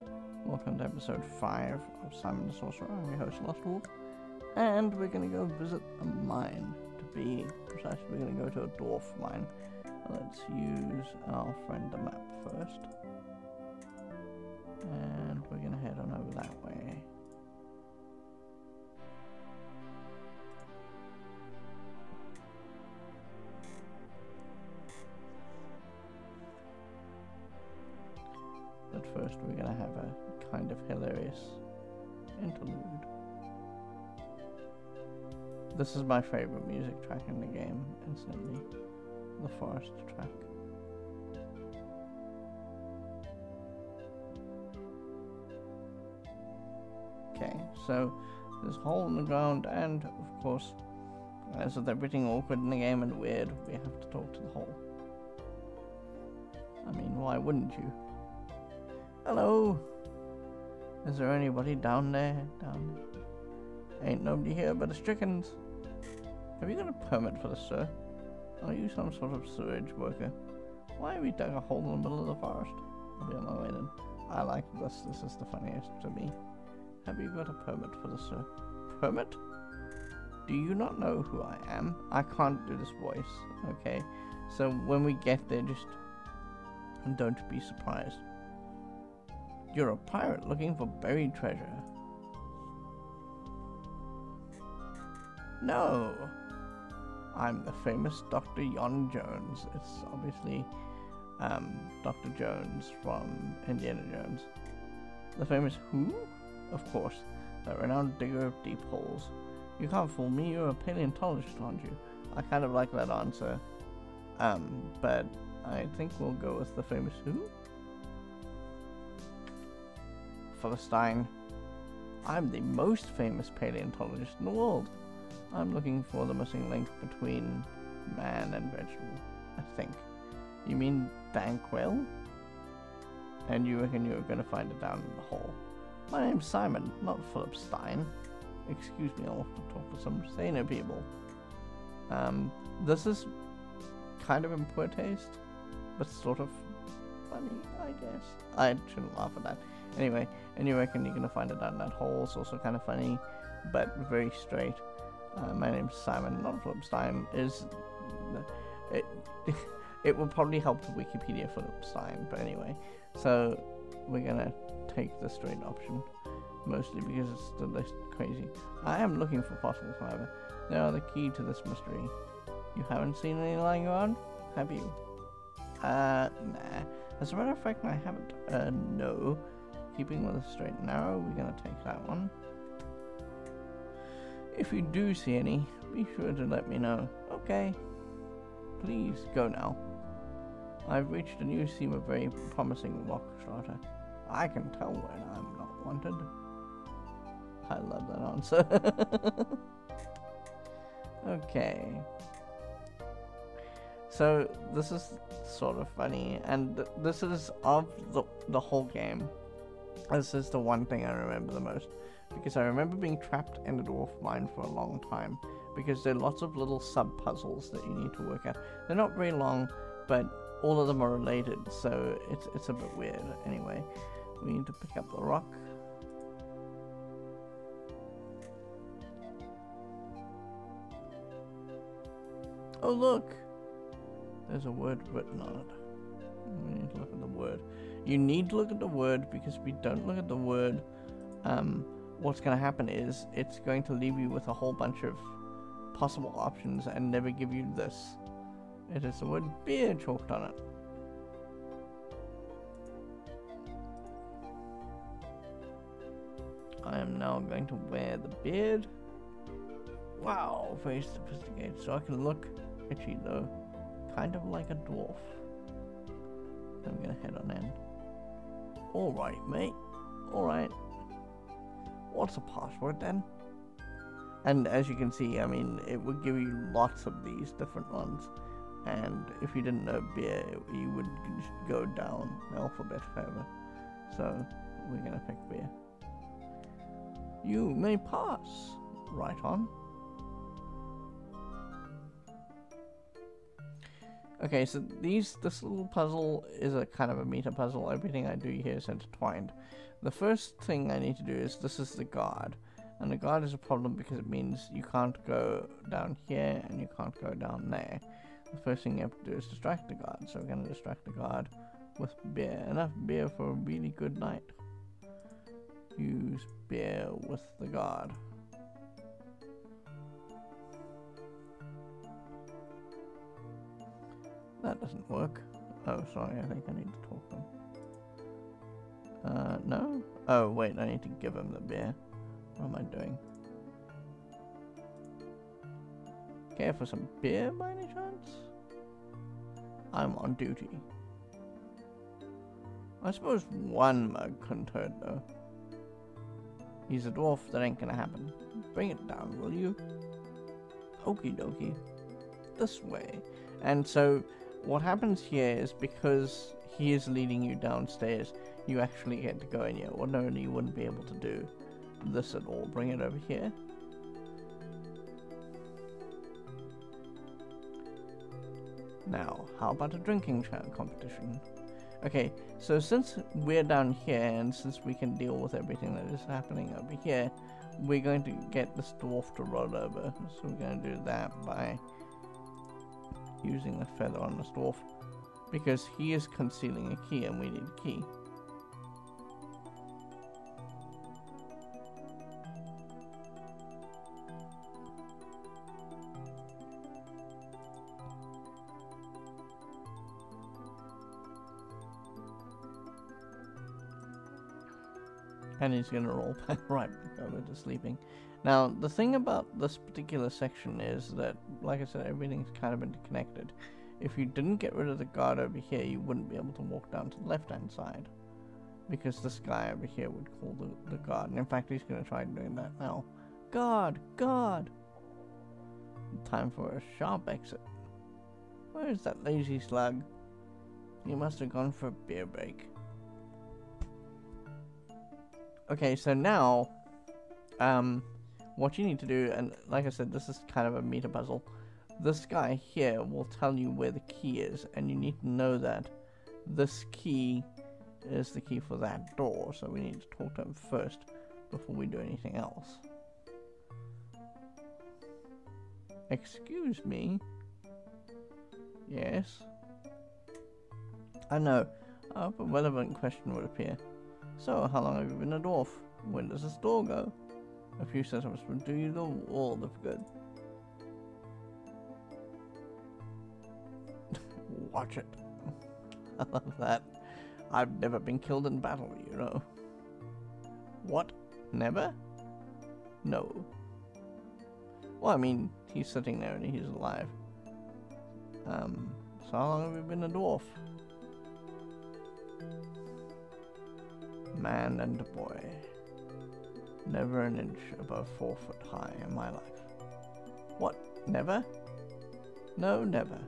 Welcome to episode 5 of Simon the Sorcerer. I'm your host, Lostwolfe. And we're going to go visit a mine. To be precise, we're going to go to a dwarf mine. Let's use our friend the map first. And we're going to first, we're to have a kind of hilarious interlude. This is my favorite music track in the game, incidentally. The forest track. Okay, so there's a hole in the ground, and of course, as with everything awkward in the game and weird, we have to talk to the hole. I mean, why wouldn't you? Hello? Is there anybody down there? Down there? Ain't nobody here but the chickens. Have you got a permit for this, sir? Are you some sort of sewage worker? Why have you dug a hole in the middle of the forest? I'll be on my way then. I like this. This is the funniest to me. Have you got a permit for this, sir? Permit? Do you not know who I am? I can't do this voice, okay? So when we get there, just and don't be surprised. You're a pirate looking for buried treasure. No! I'm the famous Dr. Yon Jones. It's obviously um, Dr. Jones from Indiana Jones. The famous who? Of course, the renowned digger of deep holes. You can't fool me, you're a paleontologist, aren't you? I kind of like that answer. Um, but I think we'll go with the famous who? Philistine. I'm the most famous paleontologist in the world. I'm looking for the missing link between man and vegetable, I think. You mean Banquil? And you reckon you're going to find it down in the hole? My name's Simon, not Philip Stein. Excuse me, I'll have to talk to some saner people. Um, this is kind of in poor taste, but sort of funny, I guess. I shouldn't laugh at that. Anyway, and you reckon you're gonna find it down that hole. It's also kind of funny, but very straight. Uh, my name's Simon, not Is it? it will probably help the Wikipedia Philip Stein, but anyway. So we're gonna take the straight option, mostly because it's the least crazy. I am looking for fossils, however. They are the key to this mystery. You haven't seen any lying around, have you? Uh, nah. As a matter of fact, I haven't. Uh, no. Keeping with a straight and narrow, we're gonna take that one. If you do see any, be sure to let me know. Okay. Please, go now. I've reached a new seam of very promising rock strata. I can tell when I'm not wanted. I love that answer. okay. So, this is sort of funny, and th this is of the, the whole game. This is the one thing I remember the most. Because I remember being trapped in the dwarf mine for a long time. Because there are lots of little sub puzzles that you need to work out. They're not very long, but all of them are related, so it's it's a bit weird. Anyway, we need to pick up the rock. Oh look! There's a word written on it. You need to look at the word because if we don't look at the word, um, what's going to happen is it's going to leave you with a whole bunch of possible options and never give you this. It is the word beer chalked on it. I am now going to wear the beard. Wow, very sophisticated. So I can look itchy though, kind of like a dwarf. I'm gonna head on in. Alright, mate. Alright. What's the password then? And as you can see, I mean, it would give you lots of these different ones. And if you didn't know beer, you would go down alphabet further. So, we're gonna pick beer. You may pass. Right on. Okay, so these this little puzzle is a kind of a meta puzzle. Everything I do here is intertwined. The first thing I need to do is this is the guard. And the guard is a problem because it means you can't go down here and you can't go down there. The first thing you have to do is distract the guard. So we're going to distract the guard with beer. Enough beer for a really good night. Use beer with the guard. That doesn't work. Oh, sorry, I think I need to talk to him. Uh, no? Oh, wait, I need to give him the beer. What am I doing? Care for some beer by any chance? I'm on duty. I suppose one mug couldn't hurt though. He's a dwarf, that ain't gonna happen. Bring it down, will you? Okie dokie. This way. And so, what happens here is because he is leading you downstairs, you actually get to go in here. Ordinarily, you wouldn't be able to do this at all. Bring it over here. Now, how about a drinking competition? Okay, so since we're down here and since we can deal with everything that is happening over here, we're going to get this dwarf to roll over. So we're going to do that by using the feather on this dwarf because he is concealing a key and we need a key. And he's gonna roll back right over to sleeping. Now, the thing about this particular section is that, like I said, everything's kind of interconnected. If you didn't get rid of the guard over here, you wouldn't be able to walk down to the left-hand side. Because this guy over here would call the, the guard. And in fact, he's going to try doing that now. Guard! Guard! Time for a sharp exit. Where is that lazy slug? You must have gone for a beer break. Okay, so now, um, what you need to do, and like I said, this is kind of a meta puzzle. This guy here will tell you where the key is, and you need to know that this key is the key for that door, so we need to talk to him first before we do anything else. Excuse me? Yes? I know. A relevant question would appear. So, how long have you been a dwarf? When does this door go? A few settlements will do you the world of good. Watch it. I love that. I've never been killed in battle, you know. What? Never? No. Well, I mean, he's sitting there and he's alive. Um, so how long have you been a dwarf? Man and boy. Never an inch above four foot high in my life. What? Never? No, never.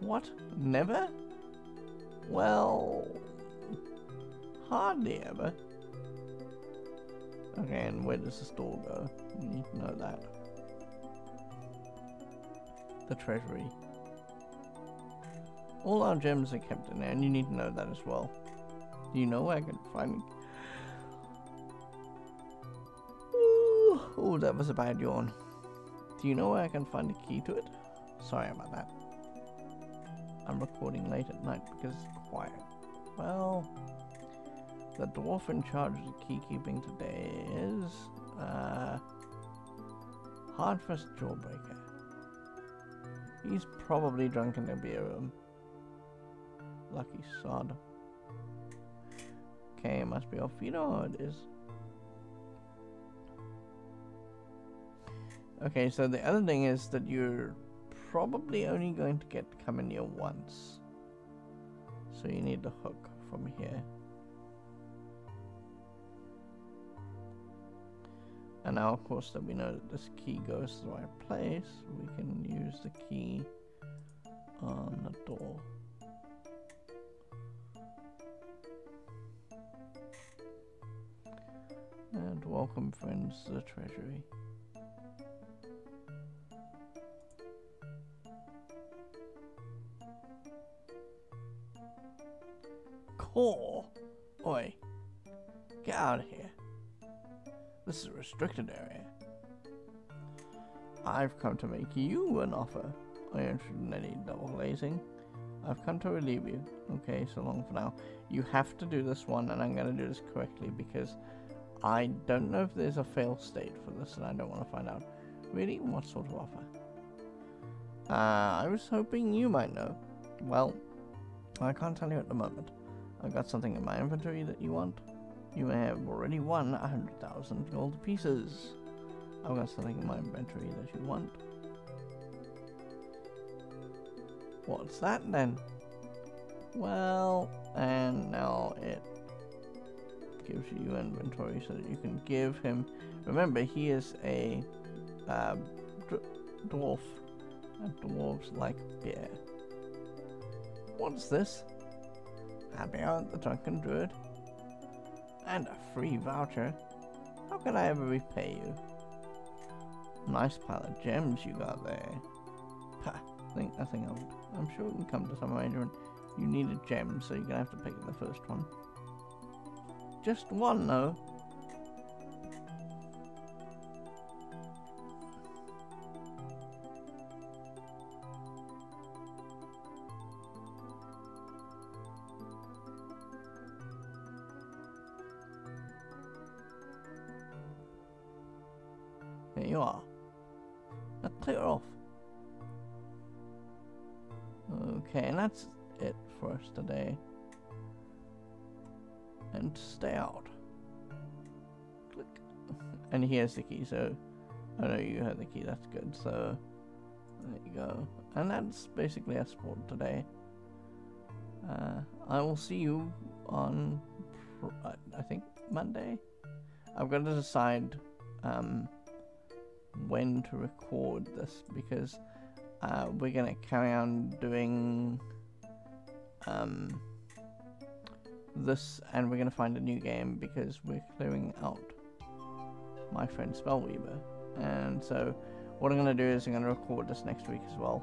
What? Never? Well, hardly ever. Okay, and where does the store go? You need to know that. The treasury. All our gems are kept in there, and you need to know that as well. Do you know where I can find... Oh, that was a bad yawn. Do you know where I can find a key to it? Sorry about that. I'm recording late at night because it's quiet. Well, the dwarf in charge of the key keeping today is, uh, Hardfist Jawbreaker. He's probably drunk in the beer room. Lucky sod. Okay, must be off. You know how it is. Okay, so the other thing is that you're probably only going to get to come in here once. So you need the hook from here. And now, of course, that we know that this key goes to the right place, we can use the key on the door. Welcome, friends, to the treasury. Core? Oi. Get out of here. This is a restricted area. I've come to make you an offer. I in any double glazing. I've come to relieve you. Okay, so long for now. You have to do this one, and I'm going to do this correctly because I don't know if there's a fail state for this, and I don't want to find out. Really? What sort of offer? Uh, I was hoping you might know. Well, I can't tell you at the moment. I've got something in my inventory that you want. You may have already won a hundred thousand gold pieces. I've got something in my inventory that you want. What's that then? Well, gives you inventory so that you can give him. Remember, he is a uh, dwarf, and dwarves like beer. What's this? Happy Aunt the Drunken Druid? And a free voucher? How can I ever repay you? Nice pile of gems you got there. I think, I think I'm, I'm sure we can come to some arrangement. You need a gem, so you're gonna have to pick the first one. Just one, though. Here you are. Now clear off. Okay, and that's it for us today. And stay out. Click. And here's the key, so I know you heard the key, that's good. So there you go. And that's basically our sport today. Uh, I will see you on, I think, Monday. I've got to decide um, when to record this because uh, we're going to carry on doing um, this and we're going to find a new game because we're clearing out my friend Spellweaver. And so what I'm going to do is I'm going to record this next week as well.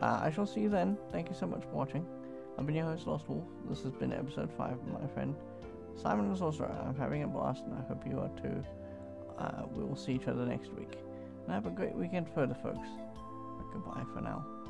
Uh, I shall see you then. Thank you so much for watching. I've been your host, Lostwolfe. This has been episode 5 of my friend Simon the Sorcerer. I'm having a blast and I hope you are too. Uh, we will see each other next week. And have a great weekend further, folks. Goodbye for now.